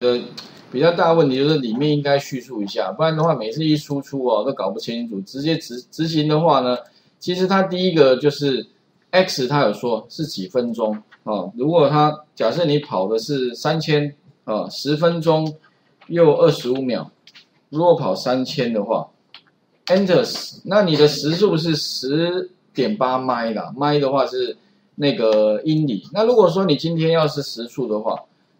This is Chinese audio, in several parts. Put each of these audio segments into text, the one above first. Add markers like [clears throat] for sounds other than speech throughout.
呃比较大问题就是里面应该叙述一下，不然的话每次一输出哦都搞不清楚。直接执执行的话呢，其实它第一个就是 x，它有说是几分钟啊？如果它假设你跑的是三千啊，十分钟又二十五秒，如果跑三千的话 enters，那你的时速是十点八迈啦，迈的话是那个英里。那如果说你今天要是时速的话，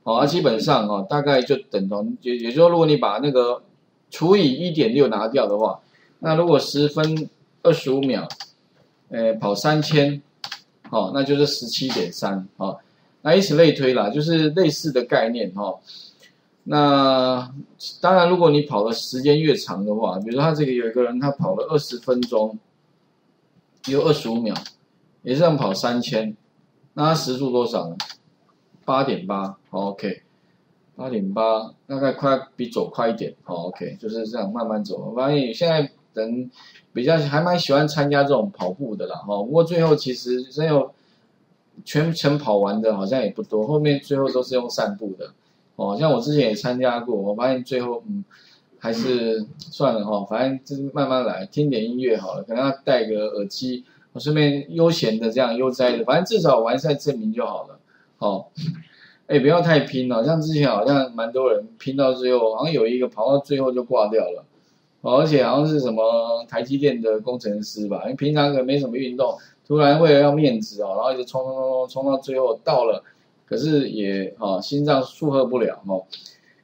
哦，基本上哦，大概就等同，也也就是说，如果你把那个除以一点六拿掉的话，那如果十分二十五秒，呃，跑三千，哦，那就是十七点三，哦，那以此类推啦，就是类似的概念，哈。那当然，如果你跑的时间越长的话，比如说他这个有一个人，他跑了二十分钟，有二十五秒，也是这样跑三千，那他时速多少呢？八点八，OK，八点八，大概快比走快一点，好，OK，就是这样慢慢走。我发现现在人比较还蛮喜欢参加这种跑步的啦，哈。不过最后其实只有全程跑完的，好像也不多，后面最后都是用散步的。哦，像我之前也参加过，我发现最后嗯还是算了哈，反正就是慢慢来，听点音乐好了，可能要戴个耳机，我顺便悠闲的这样悠哉的，反正至少完赛证明就好了。好，哎，不要太拼了。像之前好像蛮多人拼到最后，好像有一个跑到最后就挂掉了，而且好像是什么台积电的工程师吧，因为平常可能没什么运动，突然为了要面子哦，然后一直冲冲冲冲冲到最后到了，可是也啊心脏负荷不了哦。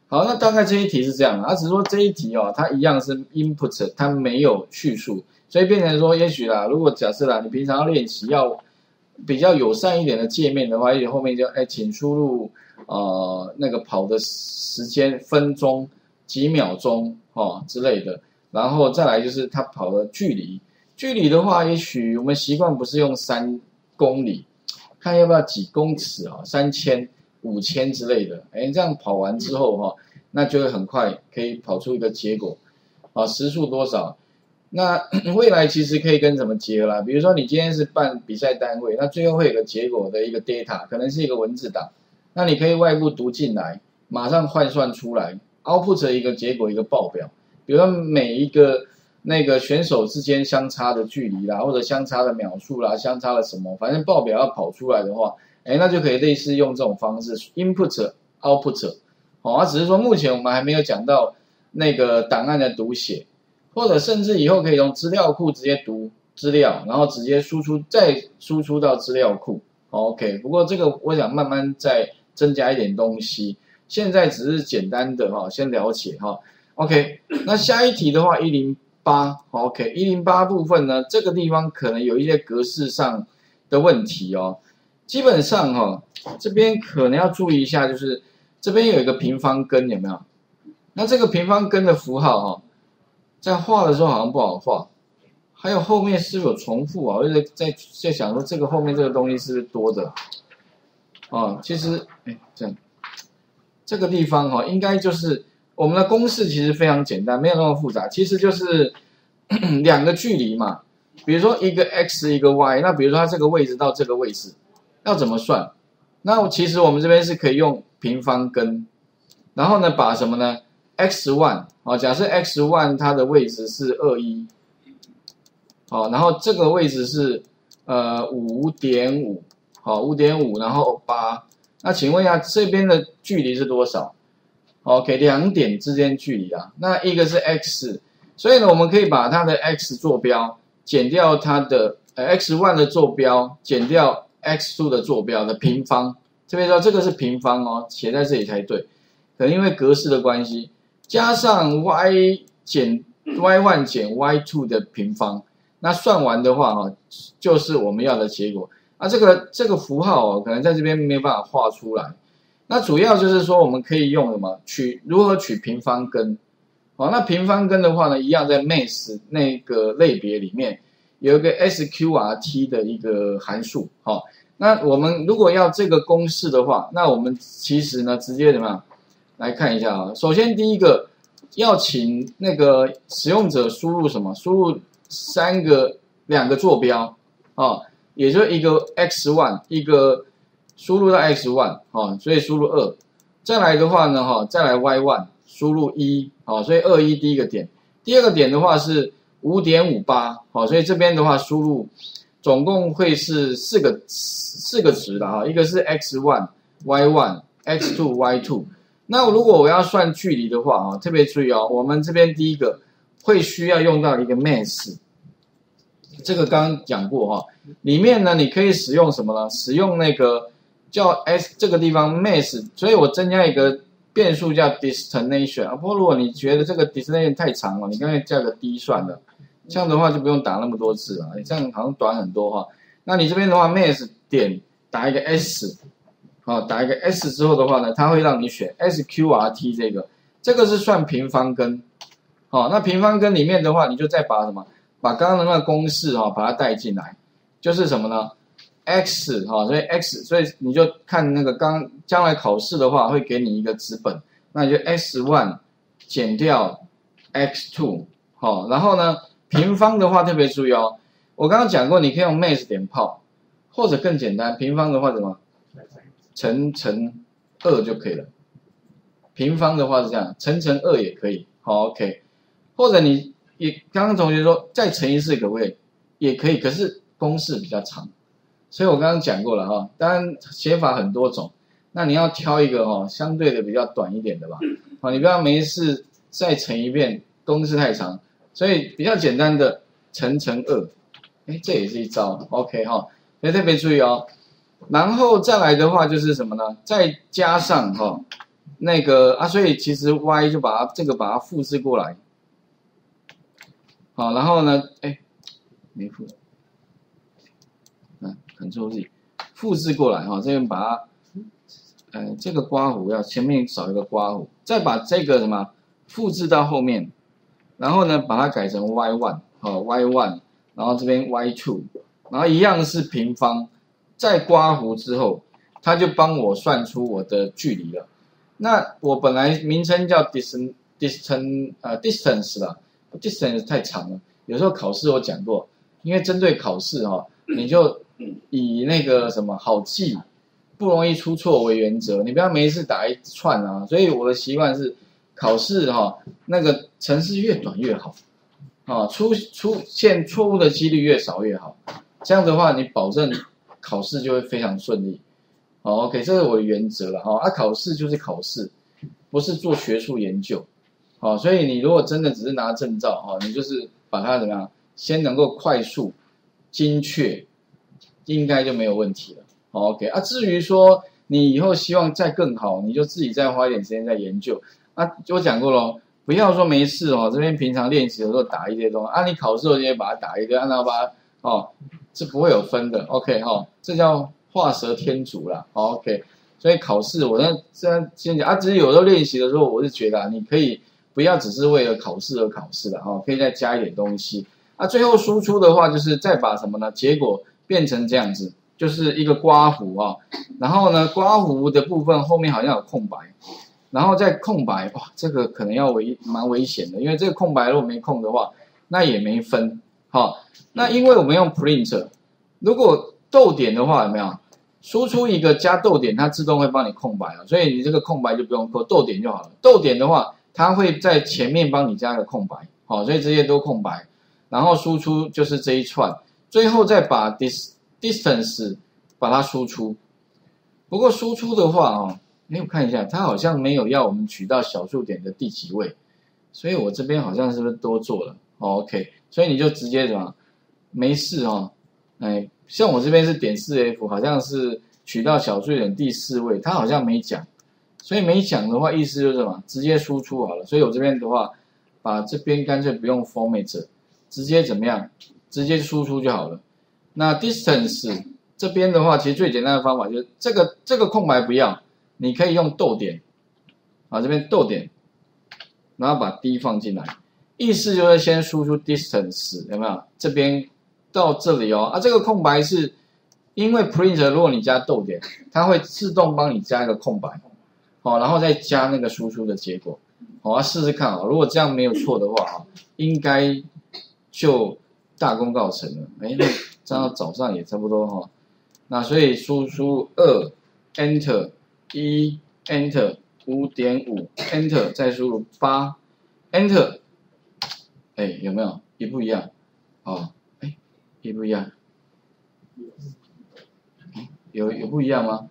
好，那大概这一题是这样，啊，只是说这一题哦，它一样是 input，它没有叙述，所以变成说，也许啦，如果假设啦，你平常要练习要。比较友善一点的界面的话，也许后面就哎，请输入呃那个跑的时间分钟几秒钟哦之类的，然后再来就是他跑的距离，距离的话，也许我们习惯不是用三公里，看要不要几公尺啊，三千、五千之类的，哎，这样跑完之后哈，那就会很快可以跑出一个结果，啊，时速多少？那 [clears throat] 未来其实可以跟什么结合啦？比如说你今天是办比赛单位，那最后会有个结果的一个 data，可能是一个文字档，那你可以外部读进来，马上换算出来，output 一个结果一个报表。比如说每一个那个选手之间相差的距离啦，或者相差的秒数啦，相差了什么，反正报表要跑出来的话，哎，那就可以类似用这种方式 input output，哦，只是说目前我们还没有讲到那个档案的读写。或者甚至以后可以用资料库直接读资料，然后直接输出，再输出到资料库。OK，不过这个我想慢慢再增加一点东西，现在只是简单的哈，先了解哈。OK，那下一题的话，一零八，OK，一零八部分呢，这个地方可能有一些格式上的问题哦。基本上哈，这边可能要注意一下，就是这边有一个平方根，有没有？那这个平方根的符号哈。在画的时候好像不好画，还有后面是有重复啊，我就在在想说这个后面这个东西是不是多的？啊，其实哎这样，这个地方哈，应该就是我们的公式其实非常简单，没有那么复杂，其实就是 [clears throat] 两个距离嘛，比如说一个 x 一个 y，那比如说它这个位置到这个位置要怎么算？那其实我们这边是可以用平方根，然后呢把什么呢？x one 好，假设 x one 它的位置是二一，好，然后这个位置是呃五点五，好五点五，然后八，那请问一下这边的距离是多少？OK，两点之间距离啊，那一个是 x，所以呢，我们可以把它的 x 坐标减掉它的呃 x one 的坐标减掉 x 2的坐标的平方，这边说这个是平方哦，写在这里才对，可能因为格式的关系。加上 y 减 y one 减 y two 的平方，那算完的话哈，就是我们要的结果。那这个这个符号哦，可能在这边没有办法画出来。那主要就是说，我们可以用什么取如何取平方根？好，那平方根的话呢，一样在 math 那个类别里面有一个 sqrt 的一个函数。好，那我们如果要这个公式的话，那我们其实呢，直接怎么样？来看一下啊，首先第一个要请那个使用者输入什么？输入三个两个坐标啊，也就一个 x one，一个输入到 x one 啊，所以输入二，再来的话呢，哈，再来 y one 输入一，啊，所以二一第一个点，第二个点的话是五点五八，好，所以这边的话输入总共会是四个四个值的哈，一个是 x one y one x two y two。那如果我要算距离的话啊，特别注意哦，我们这边第一个会需要用到一个 mass，这个刚刚讲过哈，里面呢你可以使用什么呢？使用那个。叫 s 这个地方 mass，所以我增加一个变数叫 destination 啊。不过如果你觉得这个 destination 太长了，你刚才加个 d 算了，这样的话就不用打那么多字了。你这样好像短很多哈。那你这边的话 mass 点打一个 s，好，打一个 s 之后的话呢，它会让你选 sqrt 这个，这个是算平方根。好，那平方根里面的话，你就再把什么，把刚刚的那个公式哈，把它带进来，就是什么呢？x 哈，所以 x，所以你就看那个刚将来考试的话，会给你一个纸本，那就 x one 减掉 x two 好，然后呢平方的话特别注意哦，我刚刚讲过，你可以用 mass 点炮，或者更简单，平方的话怎么乘乘二就可以了，平方的话是这样，乘乘二也可以，好 OK，或者你也刚刚同学说再乘一次可不可以？也可以，可是公式比较长。所以我刚刚讲过了哈，当然写法很多种，那你要挑一个哈相对的比较短一点的吧，好，你不要没事再乘一遍，公式太长，所以比较简单的乘乘二，哎，这也是一招，OK 哈，所以特别注意哦，然后再来的话就是什么呢？再加上哈那个啊，所以其实 y 就把它这个把它复制过来，好，然后呢，哎，没复。Ctrl Z，复制过来哈，这边把它，呃，这个刮弧要前面少一个刮弧，再把这个什么复制到后面，然后呢，把它改成 Y one，好 Y one，然后这边 Y two，然后一样是平方，在刮弧之后，它就帮我算出我的距离了。那我本来名称叫 distance distance 呃 distance 了，distance 太长了，有时候考试我讲过，因为针对考试哈，你就。以那个什么好记，不容易出错为原则，你不要每一次打一串啊。所以我的习惯是，考试哈那个程式越短越好，啊出出现错误的几率越少越好。这样的话，你保证考试就会非常顺利。好，OK，这是我的原则了哈。啊，考试就是考试，不是做学术研究。好，所以你如果真的只是拿证照哈，你就是把它怎么样，先能够快速、精确。应该就没有问题了。OK 啊，至于说你以后希望再更好，你就自己再花一点时间在研究。啊，我讲过了，不要说没事哦，这边平常练习的时候打一些东西，啊，你考试的时候也把它打一堆，按照把它哦，是不会有分的。OK 哈，这叫画蛇添足啦。OK，所以考试我呢，这样先讲啊，只是有时候练习的时候，我是觉得你可以不要只是为了考试而考试的哈，可以再加一点东西。啊，最后输出的话就是再把什么呢？结果。变成这样子，就是一个刮弧啊，然后呢，刮弧的部分后面好像有空白，然后再空白，哇，这个可能要危蛮危险的，因为这个空白如果没空的话，那也没分，好，那因为我们用 print，如果逗点的话有没有？输出一个加逗点，它自动会帮你空白啊，所以你这个空白就不用扣，逗点就好了。逗点的话，它会在前面帮你加个空白，好，所以这些都空白，然后输出就是这一串。最后再把 dis distance 把它输出，不过输出的话哦，哎我看一下，它好像没有要我们取到小数点的第几位，所以我这边好像是不是多做了？OK，所以你就直接什么没事哦，哎，像我这边是点四 F，好像是取到小数点第四位，它好像没讲，所以没讲的话，意思就是什么，直接输出好了。所以我这边的话，把这边干脆不用 format，直接怎么样？直接输出就好了。那 distance 这边的话，其实最简单的方法就是这个这个空白不要，你可以用逗点，啊这边逗点，然后把 d 放进来，意思就是先输出 distance 有没有？这边到这里哦，啊这个空白是因为 print 如果你加逗点，它会自动帮你加一个空白，好，然后再加那个输出的结果，好，试试看啊，如果这样没有错的话啊，应该就。大功告成了，哎，那这样早上也差不多哈。那所以输出二，enter 一，enter 五点五，Enter 再输入八，Enter，哎，有没有一不一样？哦，哎，一不一样？有有不一样吗？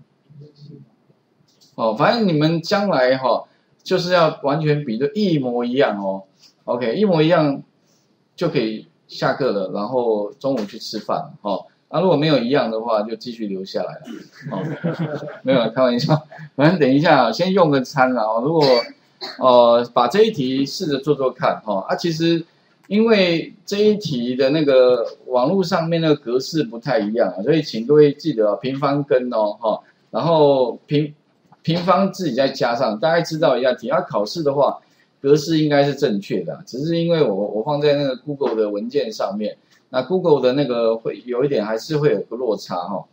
哦，反正你们将来哈，就是要完全比对一模一样哦。OK，一模一样就可以下课了，然后中午去吃饭哦。那如果没有一样的话，就继续留下来。哦，[laughs] 没有开玩笑，反正等一下先用个餐了哦。如果呃把这一题试着做做看哈，啊其实因为这一题的那个网络上面那个格式不太一样，所以请各位记得平方根哦哈，然后平平方自己再加上，大家知道一下题。要考试的话，格式应该是正确的，只是因为我我放在那个 Google 的文件上面，那 Google 的那个会有一点还是会有个落差哈。